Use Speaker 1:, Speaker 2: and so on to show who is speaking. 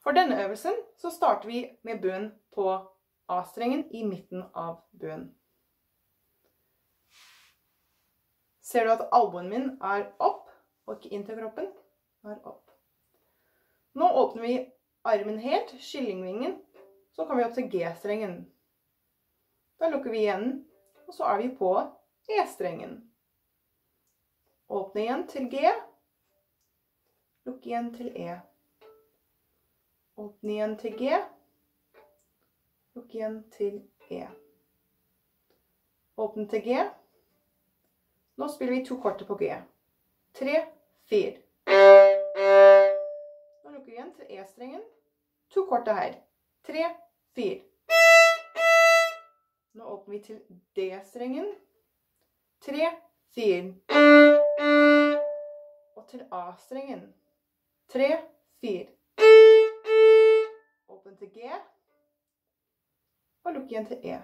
Speaker 1: For denne øvelsen så starter vi med buen på A-strengen i midten av buen. Ser du at albuen min er opp, og ikke inn til kroppen? Er opp. Nå åpner vi armen helt, kyllingvingen, så kommer vi opp til G-strengen. Da lukker vi igjen, og så er vi på E-strengen. Åpne igjen til G. Lukk igjen til E. Åpne igjen til G. Lukk igjen til E. Åpne til G. Nå spiller vi to korter på G. Tre, fire. Nå lukker vi igjen til E-strengen. To korter her. Tre, fire. Nå åpner vi til D-strengen. Tre, fire. Og til A-strengen. Tre, fire. Og lukk igjen til.